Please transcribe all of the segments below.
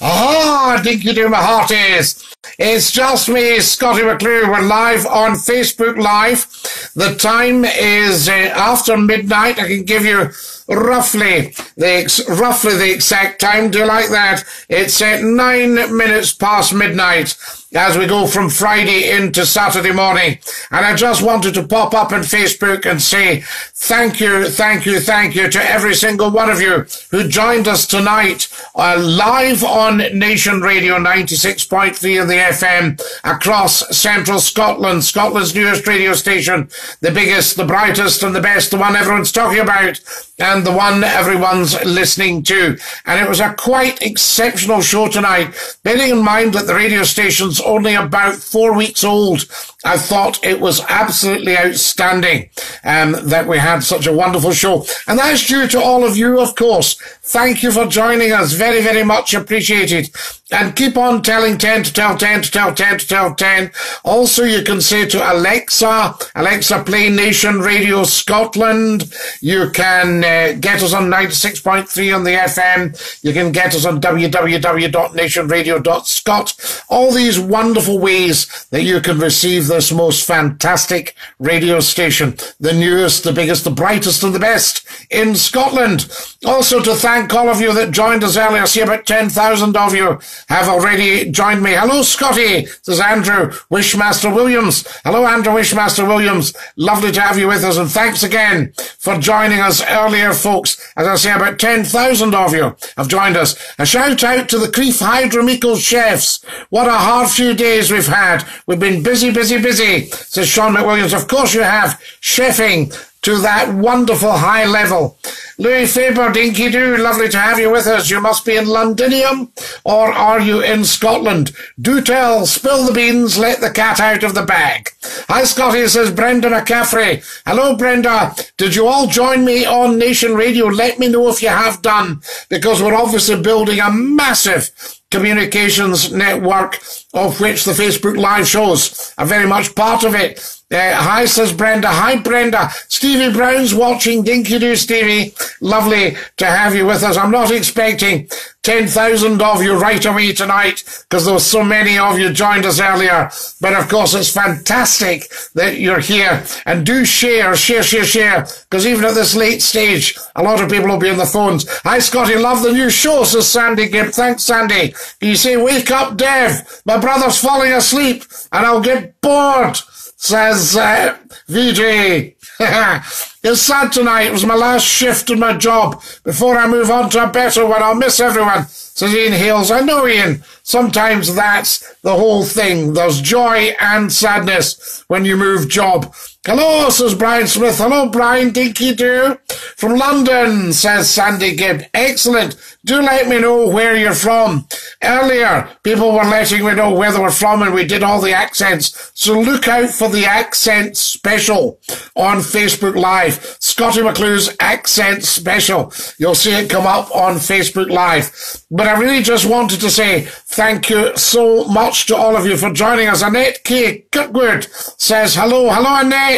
Ah, dinky do my hearties. It's just me, Scottie McClue. We're live on Facebook Live. The time is uh, after midnight. I can give you roughly the roughly the exact time. Do you like that? It's at nine minutes past midnight as we go from Friday into Saturday morning. And I just wanted to pop up on Facebook and say thank you, thank you, thank you to every single one of you who joined us tonight uh, live on Nation Radio 96.3 of the FM across central Scotland, Scotland's newest radio station, the biggest, the brightest and the best, the one everyone's talking about and the one everyone's listening to. And it was a quite exceptional show tonight, bearing in mind that the radio station's only about four weeks old. I thought it was absolutely outstanding um, that we had such a wonderful show. And that's due to all of you, of course. Thank you for joining us. Very, very much appreciated. And keep on telling 10 to tell 10 to tell 10 to tell 10. Also, you can say to Alexa, Alexa, play Nation Radio Scotland. You can uh, get us on 96.3 on the FM. You can get us on www.nationradio.scot. All these wonderful ways that you can receive this most fantastic radio station. The newest, the biggest, the brightest and the best in Scotland. Also to thank all of you that joined us earlier. I see about 10,000 of you have already joined me. Hello, Scotty. This is Andrew Wishmaster Williams. Hello, Andrew Wishmaster Williams. Lovely to have you with us. And thanks again for joining us earlier, folks. As I say, about 10,000 of you have joined us. A shout out to the Crieff Hydromical chefs. What a hard few days we've had. We've been busy, busy, busy, says Sean McWilliams. Of course you have chefing to that wonderful high level. Louis Faber, Dinky Doo, lovely to have you with us. You must be in Londinium, or are you in Scotland? Do tell, spill the beans, let the cat out of the bag. Hi, Scotty, says Brenda McCaffrey. Hello, Brenda. Did you all join me on Nation Radio? Let me know if you have done, because we're obviously building a massive communications network of which the Facebook Live shows are very much part of it. Uh, hi, says Brenda. Hi, Brenda. Stevie Brown's watching. Dinky Doo, Stevie. Lovely to have you with us. I'm not expecting 10,000 of you right away tonight because there were so many of you joined us earlier. But of course, it's fantastic that you're here and do share, share, share, share. Because even at this late stage, a lot of people will be on the phones. Hi, Scotty. Love the new show, says Sandy Gibb. Thanks, Sandy. You say, wake up, Dev. My brother's falling asleep and I'll get bored says uh, VJ. it's sad tonight. It was my last shift in my job before I move on to a better one. I'll miss everyone, says Ian Hales. I know, Ian. Sometimes that's the whole thing. There's joy and sadness when you move job. Hello, says Brian Smith. Hello, Brian. Dinky Doo. From London, says Sandy Gibb. Excellent. Do let me know where you're from. Earlier, people were letting me know where they were from and we did all the accents. So look out for the accent special on Facebook Live. Scottie McClue's accent special. You'll see it come up on Facebook Live. But I really just wanted to say thank you so much to all of you for joining us. Annette K. Kirkwood says, hello, hello Annette.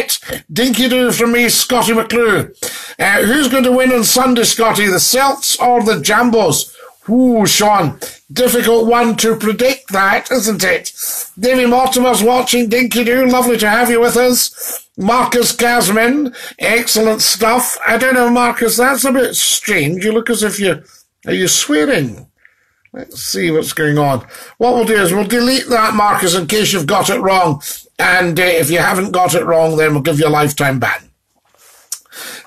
Dinky Doo from me, Scottie McClue. Uh, who's going to win on Sunday, Scotty? The Celts or the Jambos? Ooh, Sean, difficult one to predict that, isn't it? Davy Mortimer's watching Dinky Doo. Lovely to have you with us. Marcus Casman, excellent stuff. I don't know, Marcus, that's a bit strange. You look as if you, are you swearing? Let's see what's going on. What we'll do is we'll delete that, Marcus, in case you've got it wrong. And uh, if you haven't got it wrong, then we'll give you a lifetime ban.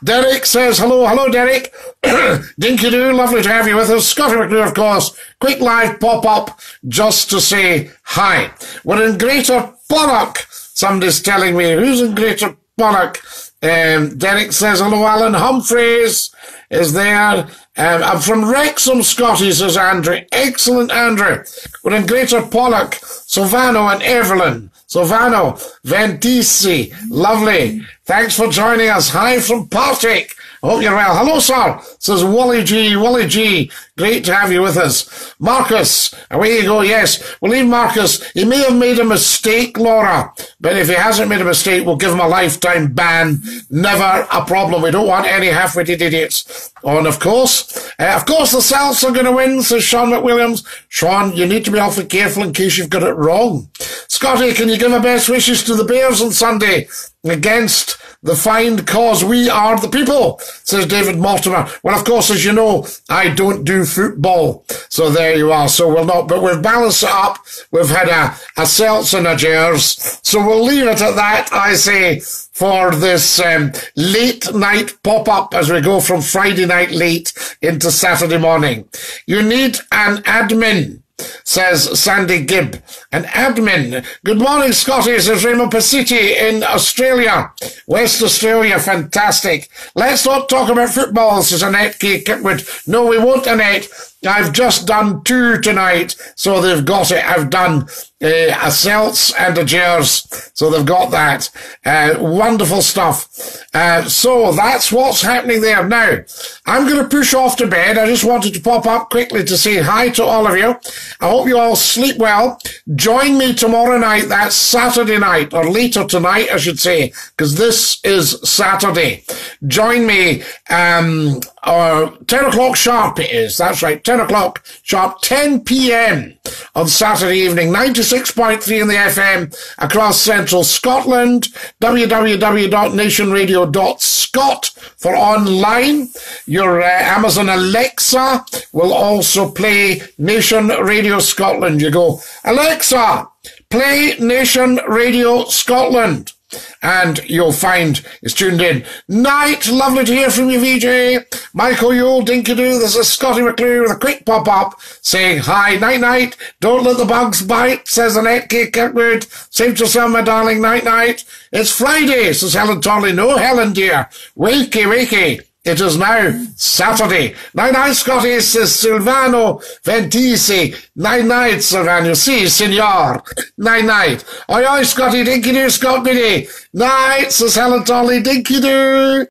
Derek says, hello, hello, Derek. Dinky Doo, lovely to have you with us. Scottie McClue, of course. Quick live pop up just to say hi. We're in Greater Pollok. Somebody's telling me, who's in Greater Pollok? Um, Derek says, hello, Alan Humphreys is there. Um, I'm from Wrexham, Scotty, says Andrew. Excellent, Andrew. We're in Greater Pollok, Silvano and Evelyn. Silvano, Ventisi, lovely. Thanks for joining us. Hi from Partick. I Hope you're well. Hello, sir, says Wally G. Wally G. Great to have you with us. Marcus, away you go. Yes, we'll leave Marcus. He may have made a mistake, Laura, but if he hasn't made a mistake, we'll give him a lifetime ban. Never a problem. We don't want any half-witted idiots. Oh, on, of course. Uh, of course, the Celts are going to win, says Sean McWilliams. Sean, you need to be awfully careful in case you've got it wrong. Scotty, can you give a best wishes to the Bears on Sunday against the fine cause we are the people, says David Mortimer. Well, of course, as you know, I don't do football. So there you are. So we'll not, but we've balanced it up. We've had a, a Celts and a Gers. So we'll leave it at that, I say, for this um, late night pop-up as we go from Friday night late into Saturday morning. You need an admin says Sandy Gibb. An admin. Good morning, Scotty, says Raymond Pasiti in Australia. West Australia, fantastic. Let's not talk about football, says Annette K. Kirkwood. No, we won't, Annette. I've just done two tonight, so they've got it. I've done uh, a Celts and a Gers, so they've got that. Uh, wonderful stuff. Uh, so that's what's happening there. Now, I'm going to push off to bed. I just wanted to pop up quickly to say hi to all of you. I hope you all sleep well. Join me tomorrow night. That's Saturday night, or later tonight, I should say, because this is Saturday. Join me, um, uh, 10 o'clock sharp it is. That's right. 10 o'clock sharp, 10 p.m. on Saturday evening, 96.3 in the FM across central Scotland, www.nationradio.scot for online. Your uh, Amazon Alexa will also play Nation Radio Scotland. You go, Alexa, play Nation Radio Scotland and you'll find it's tuned in. Night, lovely to hear from you, VJ. Michael Yule, Dinky Doo, this is Scottie McClue with a quick pop-up saying hi, night night, don't let the bugs bite, says Annette K. Kirkwood. Save yourself, my darling, night night. It's Friday, says Helen Tolley. No, Helen, dear. Wakey, wakey. It is now Saturday. Night night, Scotty, says Silvano Ventisi. Nine night, Silvano. Si, signor. Nine night. Oi, oi, Scotty, dinky doo, Scott. Night, says Helen Tolley, dinky.